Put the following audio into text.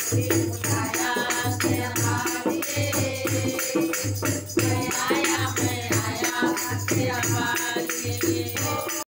Yeah.